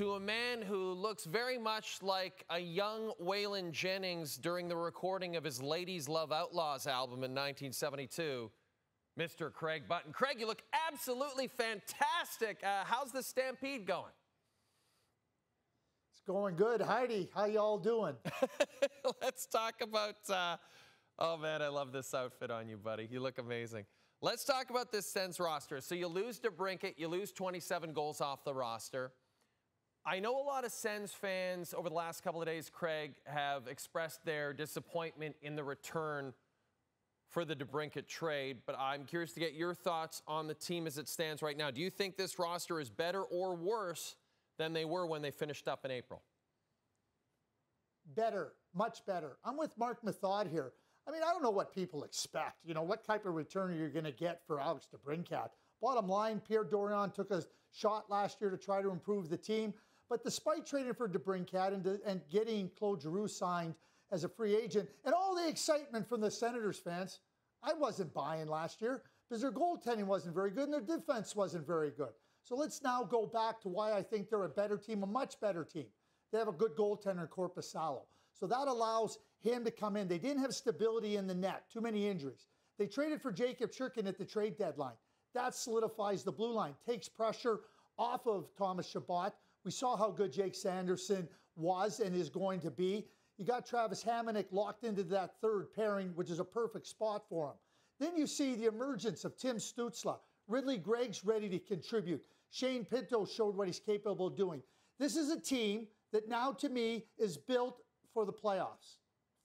to a man who looks very much like a young Waylon Jennings during the recording of his Ladies Love Outlaws album in 1972, Mr. Craig Button. Craig, you look absolutely fantastic. Uh, how's the Stampede going? It's going good. Heidi, how y'all doing? Let's talk about. Uh, oh man, I love this outfit on you, buddy. You look amazing. Let's talk about this Sens roster. So you lose DeBrincat, you lose 27 goals off the roster. I know a lot of Sens fans over the last couple of days, Craig, have expressed their disappointment in the return for the DeBrincat trade, but I'm curious to get your thoughts on the team as it stands right now. Do you think this roster is better or worse than they were when they finished up in April? Better, much better. I'm with Mark Methot here. I mean, I don't know what people expect. You know, what type of return you're going to get for Alex DeBrincat. Bottom line, Pierre Dorion took a shot last year to try to improve the team. But despite trading for DeBrincat and, and getting Claude Giroux signed as a free agent, and all the excitement from the Senators fans, I wasn't buying last year because their goaltending wasn't very good and their defense wasn't very good. So let's now go back to why I think they're a better team, a much better team. They have a good goaltender, Korpisalo. So that allows him to come in. They didn't have stability in the net, too many injuries. They traded for Jakob Chychrun at the trade deadline. That solidifies the blue line, takes pressure off of Thomas Chabot. We saw how good Jake Sanderson was and is going to be. You got Travis Hamonic locked into that third pairing, which is a perfect spot for him. Then you see the emergence of Tim Stutzle. Ridley Greig's ready to contribute. Shane Pinto showed what he's capable of doing. This is a team that now, to me, is built for the playoffs.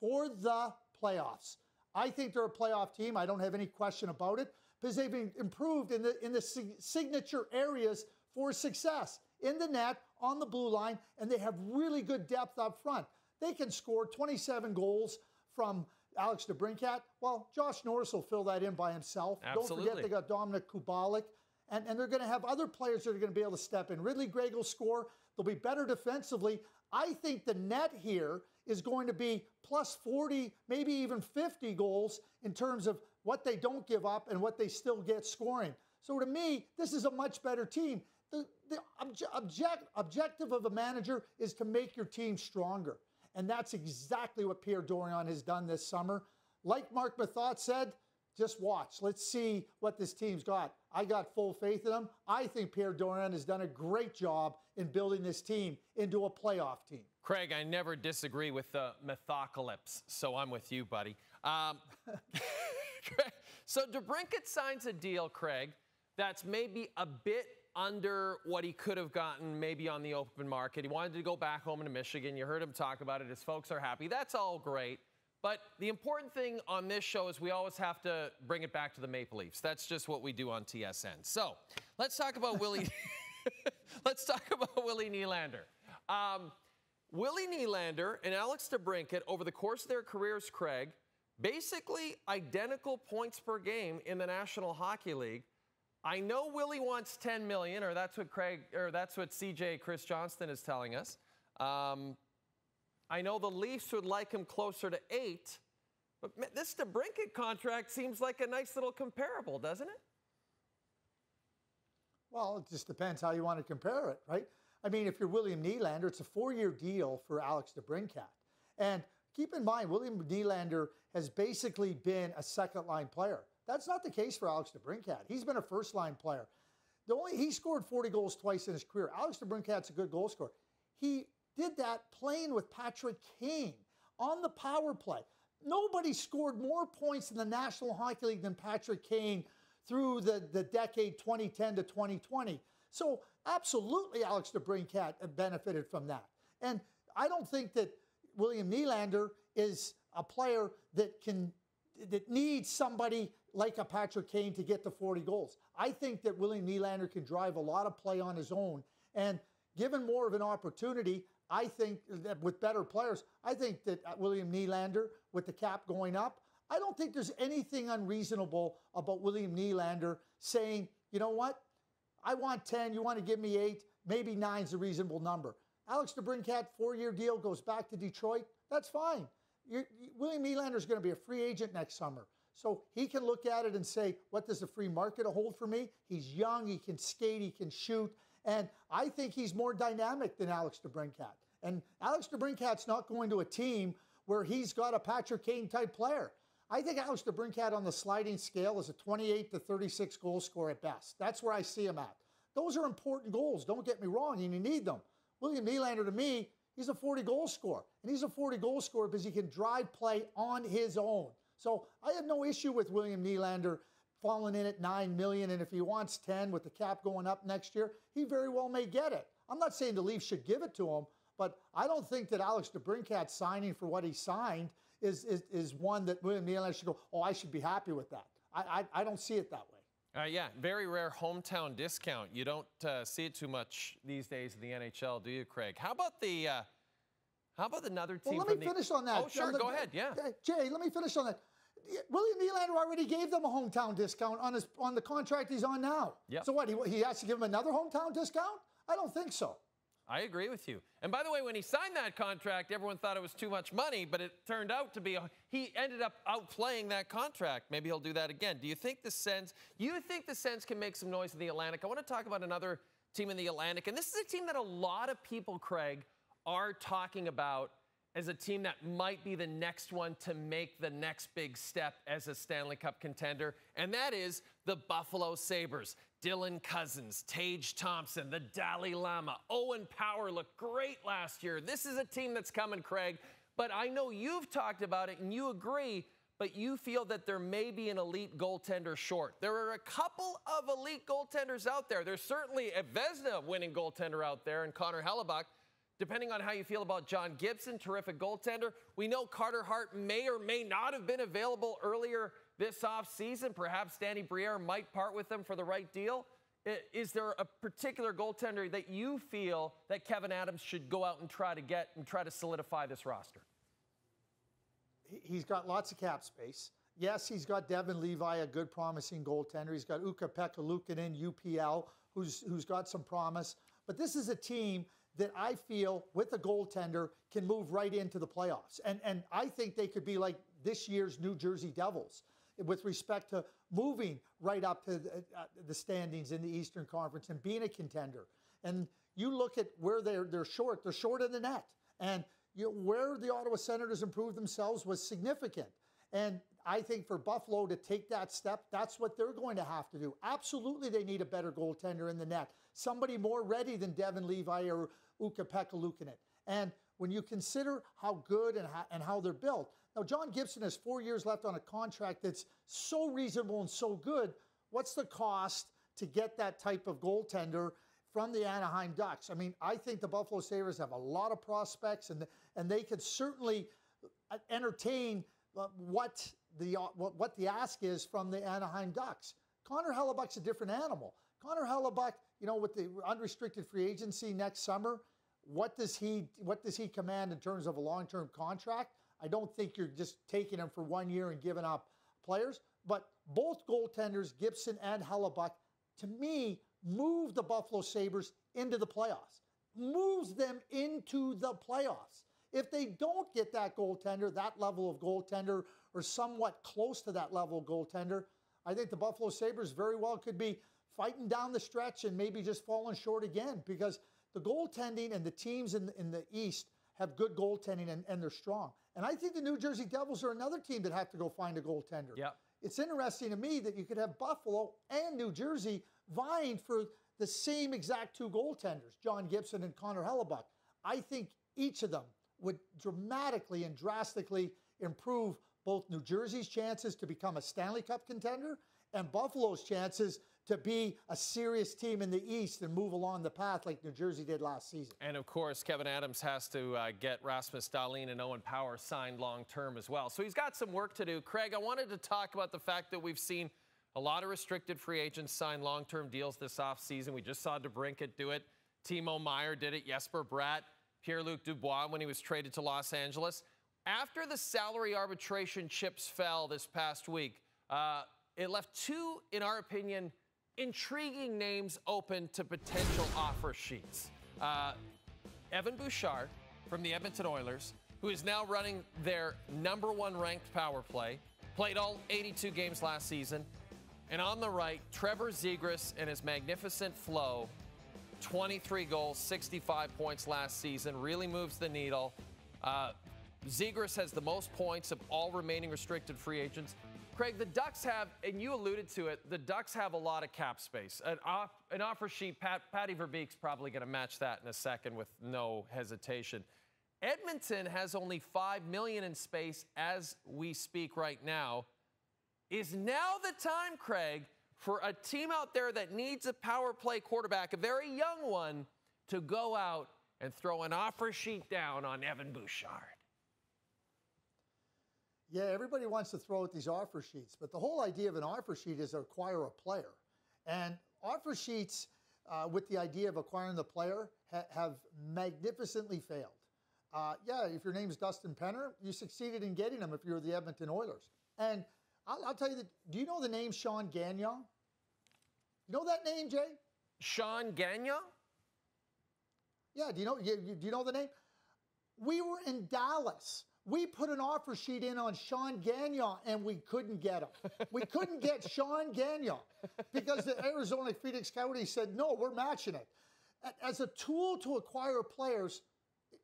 For the playoffs. I think they're a playoff team. I don't have any question about it because they've been improved in the in the signature areas for success in the net, on the blue line, and they have really good depth up front. They can score 27 goals from Alex DeBrincat. Well, Josh Norris will fill that in by himself. Absolutely. Don't forget they got Dominik Kubalik. And, and they're going to have other players that are going to be able to step in. Ridley Greig will score. They'll be better defensively. I think the net here is going to be plus 40, maybe even 50 goals in terms of what they don't give up and what they still get scoring. So to me, this is a much better team. The, the obje- object, objective of a manager is to make your team stronger. And that's exactly what Pierre Dorion has done this summer. Like Mark Methot said, just watch. Let's see what this team's got. I got full faith in them. I think Pierre Dorion has done a great job in building this team into a playoff team. Craig, I never disagree with the methocalypse, so I'm with you, buddy. Um, so DeBrincat signs a deal, Craig, that's maybe a bit under what he could have gotten maybe on the open market. He wanted to go back home to Michigan. You heard him talk about it. His folks are happy. That's all great. But the important thing on this show is we always have to bring it back to the Maple Leafs. That's just what we do on TSN. So let's talk about Willie. let's talk about Willie Nylander. Um, Willie Nylander and Alex DeBrincat over the course of their careers, Craig, basically identical points per game in the National Hockey League. I know Willie wants 10 million, or that's what Craig, or that's what CJ Chris Johnston is telling us. Um, I know the Leafs would like him closer to eight, but this DeBrincat contract seems like a nice little comparable, doesn't it? Well, it just depends how you want to compare it, right? I mean, if you're William Nylander, it's a four-year deal for Alex DeBrincat. And keep in mind, William Nylander has basically been a second-line player. That's not the case for Alex DeBrincat. He's been a first-line player. The only he scored 40 goals twice in his career. Alex DeBrincat's a good goal scorer. He did that playing with Patrick Kane on the power play. Nobody scored more points in the National Hockey League than Patrick Kane through the, the decade 2010 to 2020. So absolutely Alex DeBrincat benefited from that. And I don't think that William Nylander is a player that can that needs somebody like a Patrick Kane to get to 40 goals. I think that William Nylander can drive a lot of play on his own. And given more of an opportunity, I think that with better players, I think that uh, William Nylander, with the cap going up, I don't think there's anything unreasonable about William Nylander saying, you know what, I want 10, you want to give me eight, maybe nine's a reasonable number. Alex DeBrincat, four-year deal, goes back to Detroit. That's fine. You're, William Nylander is going to be a free agent next summer. So he can look at it and say, what does the free market hold for me? He's young, he can skate, he can shoot, And I think he's more dynamic than Alex DeBrincat. And Alex DeBrincat's not going to a team where he's got a Patrick Kane type player. I think Alex DeBrincat on the sliding scale is a 28 to 36 goal scorer at best. That's where I see him at. Those are important goals. Don't get me wrong, and you need them. William Nylander, to me, he's a 40 goal scorer. And he's a 40 goal scorer because he can drive play on his own. So I have no issue with William Nylander falling in at 9 million. And if he wants 10 with the cap going up next year, he very well may get it. I'm not saying the Leafs should give it to him, but I don't think that Alex DeBrincat signing for what he signed is, is, is one that William Nylander should go, oh, I should be happy with that. I, I, I don't see it that way. Uh, yeah, very rare hometown discount. You don't uh, see it too much these days in the NHL, do you, Craig? How about the uh, how about another team? Well, let me finish on that. Oh, sure, the, go ahead. Yeah, Jay, let me finish on that. William Nylander already gave them a hometown discount on his on the contract he's on now. Yep. So what? He, he has to give them another hometown discount? I don't think so. I agree with you. And by the way, when he signed that contract, everyone thought it was too much money, but it turned out to be he ended up outplaying that contract. Maybe he'll do that again. Do you think the Sens? You think the Sens can make some noise in the Atlantic? I want to talk about another team in the Atlantic, and this is a team that a lot of people, Craig, are talking about as a team that might be the next one to make the next big step as a Stanley Cup contender, and that is the Buffalo Sabres. Dylan Cozens, Tage Thompson, the Dalai Lama, Owen Power looked great last year. This is a team that's coming, Craig. But I know you've talked about it and you agree, but you feel that there may be an elite goaltender short. There are a couple of elite goaltenders out there. There's certainly a Vezina winning goaltender out there and Connor Hellebuyck. Depending on how you feel about John Gibson, terrific goaltender. We know Carter Hart may or may not have been available earlier this offseason. Perhaps Danny Briere might part with them for the right deal. Is there a particular goaltender that you feel that Kevyn Adams should go out and try to get and try to solidify this roster? He's got lots of cap space. Yes, he's got Devon Levi, a good, promising goaltender. He's got Ukko-Pekka Luukkonen, UPL, who's who's got some promise. But this is a team that I feel, with a goaltender, can move right into the playoffs. And and I think they could be like this year's New Jersey Devils with respect to moving right up to the, uh, the standings in the Eastern Conference and being a contender. And you look at where they're they're short. They're short in the net, and you know, where the Ottawa Senators improved themselves was significant. And I think for Buffalo to take that step, that's what they're going to have to do. Absolutely, they need a better goaltender in the net, somebody more ready than Devon Levi or Ukko-Pekka And when you consider how good and how, and how they're built, now, John Gibson has four years left on a contract that's so reasonable and so good. What's the cost to get that type of goaltender from the Anaheim Ducks? I mean, I think the Buffalo Sabres have a lot of prospects, and and they could certainly uh, entertain uh, what the uh, what the ask is from the Anaheim Ducks. Connor Hellebuyck's a different animal. Connor Hellebuyck, you know, with the unrestricted free agency next summer, what does he what does he command in terms of a long-term contract? I don't think you're just taking them for one year and giving up players. But both goaltenders, Gibson and Hellebuyck, to me, move the Buffalo Sabres into the playoffs, moves them into the playoffs. If they don't get that goaltender, that level of goaltender, or somewhat close to that level of goaltender, I think the Buffalo Sabres very well could be fighting down the stretch and maybe just falling short again because the goaltending and the teams in, in the East have good goaltending and, and they're strong. And I think the New Jersey Devils are another team that have to go find a goaltender. Yeah. It's interesting to me that you could have Buffalo and New Jersey vying for the same exact two goaltenders, John Gibson and Connor Hellebuyck. I think each of them would dramatically and drastically improve both New Jersey's chances to become a Stanley Cup contender and Buffalo's chances to be a serious team in the East and move along the path like New Jersey did last season. And of course, Kevyn Adams has to uh, get Rasmus Dahlin and Owen Power signed long term as well. So he's got some work to do. Craig, I wanted to talk about the fact that we've seen a lot of restricted free agents sign long term deals this offseason. We just saw DeBrincat do it. Timo Meier did it. Jesper Bratt, Pierre Luc Dubois when he was traded to Los Angeles. After the salary arbitration chips fell this past week, uh, it left two, in our opinion, intriguing names open to potential offer sheets. Uh, Evan Bouchard from the Edmonton Oilers, who is now running their number one ranked power play, played all 82 games last season. And on the right, Trevor Zegras and his magnificent flow 23 goals, 65 points last season, really moves the needle. Uh, Zegras has the most points of all remaining restricted free agents. Craig, the Ducks have, and you alluded to it, the Ducks have a lot of cap space. An, off, an offer sheet, Pat, Patty Verbeek's probably going to match that in a second with no hesitation. Edmonton has only five million in space as we speak right now. Is now the time, Craig, for a team out there that needs a power play quarterback, a very young one, to go out and throw an offer sheet down on Evan Bouchard? Yeah, everybody wants to throw out these offer sheets, but the whole idea of an offer sheet is to acquire a player. And offer sheets, uh, with the idea of acquiring the player, ha- have magnificently failed. Uh, yeah, if your name's Dustin Penner, you succeeded in getting him if you're the Edmonton Oilers. And I'll, I'll tell you that. Do you know the name Sean Gagnon? You know that name, Jay? Sean Gagnon? Yeah. Do you know? You, you, do you know the name? We were in Dallas. We put an offer sheet in on Sean Gagnon and we couldn't get him. We couldn't get Sean Gagnon because the Arizona Phoenix Coyotes said, no, we're matching it. As a tool to acquire players,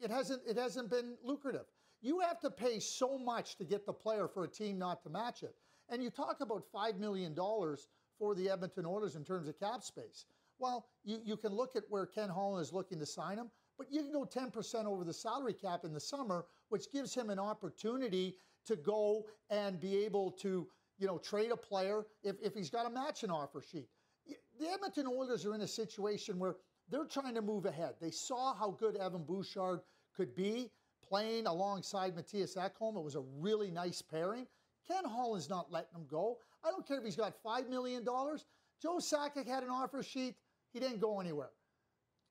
it hasn't, it hasn't been lucrative. You have to pay so much to get the player for a team not to match it. And you talk about $5 million for the Edmonton Oilers in terms of cap space. Well, you, you can look at where Ken Holland is looking to sign him, but you can go 10% over the salary cap in the summer, which gives him an opportunity to go and be able to, you know, trade a player if, if he's got a matching offer sheet. The Edmonton Oilers are in a situation where they're trying to move ahead. They saw how good Evan Bouchard could be playing alongside Mattias Ekholm. It was a really nice pairing. Ken Holland's not letting him go. I don't care if he's got $5 million. Joe Sakic had an offer sheet. He didn't go anywhere.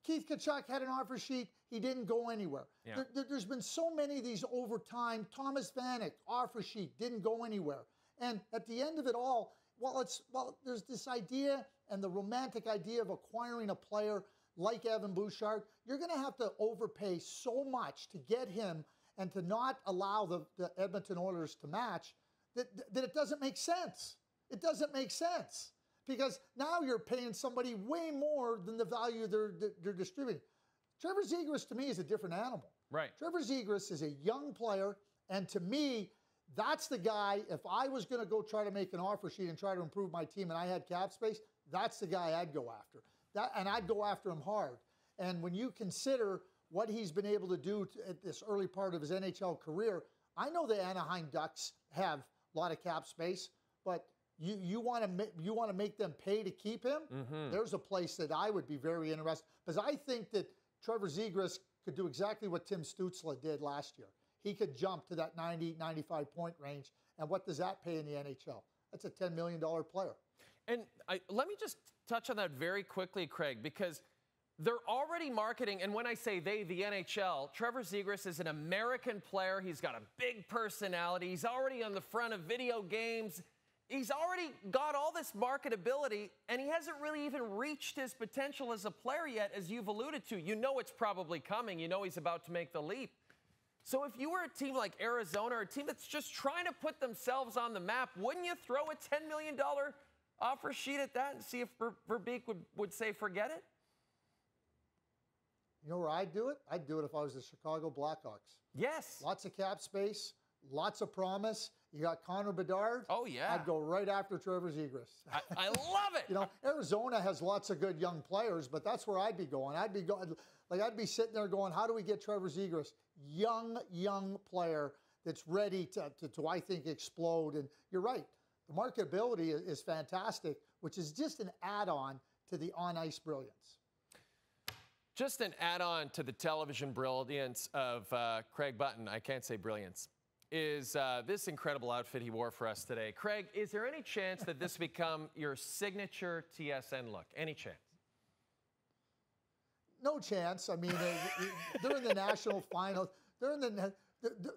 Keith Tkachuk had an offer sheet. He didn't go anywhere. Yeah. There, has been so many of these over time. Thomas Vanek, offer sheet, didn't go anywhere. And at the end of it all, well, it's well, there's this idea and the romantic idea of acquiring a player like Evan Bouchard. You're going to have to overpay so much to get him and to not allow the, the Edmonton Oilers to match that, that it doesn't make sense. It doesn't make sense because now you're paying somebody way more than the value they're, they're distributing. Trevor Zegras to me is a different animal. Right. Trevor Zegras is a young player, and to me, that's the guy. If I was going to go try to make an offer sheet and try to improve my team, and I had cap space, that's the guy I'd go after. That, and I'd go after him hard. And when you consider what he's been able to do to, at this early part of his NHL career, I know the Anaheim Ducks have a lot of cap space, but you you want to you want to make them pay to keep him. Mm-hmm. There's a place that I would be very interested because I think that Trevor Zegras could do exactly what Tim Stutzle did last year. He could jump to that 90 95 point range, and what does that pay in the NHL? That's a 10 million dollar player. And I, let me just touch on that very quickly, Craig, because they're already marketing, and when I say they, the NHL, Trevor Zegras is an American player. He's got a big personality. He's already on the front of video games he's already got all this marketability and he hasn't really even reached his potential as a player yet, as you've alluded to. You know it's probably coming, you know he's about to make the leap. So if you were a team like Arizona or a team that's just trying to put themselves on the map, wouldn't you throw a $10 million offer sheet at that and see if Ver- Verbeek would, would say, forget it? You know where I'd do it? I'd do it if I was the Chicago Blackhawks. Yes. Lots of cap space, lots of promise. You got Connor Bedard. Oh yeah. I'd go right after Trevor Zegras. I, I love it. you know, Arizona has lots of good young players, but that's where I'd be going. I'd be going like I'd be sitting there going, how do we get Trevor Zegras, young young player that's ready to, to, to I think explode? And you're right, the marketability is, is fantastic, which is just an add-on to the on ice brilliance. Just an add on to the television brilliance of uh, Craig Button. I can't say brilliance is uh, this incredible outfit he wore for us today. Craig, is there any chance that this become your signature TSN look? Any chance? No chance. I mean, uh, during the national final, during the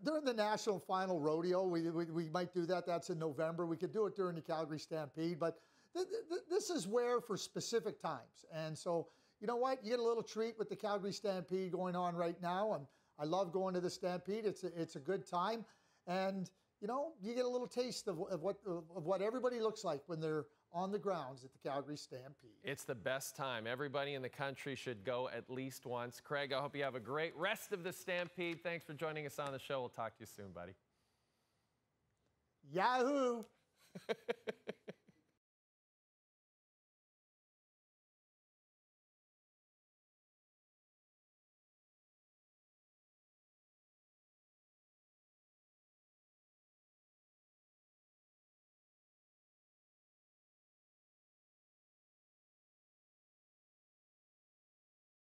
during the national final rodeo, we, we, we, might do that. That's in November. We could do it during the Calgary Stampede, but th- th- this is where for specific times. And so, you know what? You get a little treat with the Calgary Stampede going on right now. And I love going to the Stampede. It's a, it's a good time. And, you know, you get a little taste of, of what, of what everybody looks like when they're on the grounds at the Calgary Stampede. It's the best time. Everybody in the country should go at least once. Craig, I hope you have a great rest of the Stampede. Thanks for joining us on the show. We'll talk to you soon, buddy. Yahoo!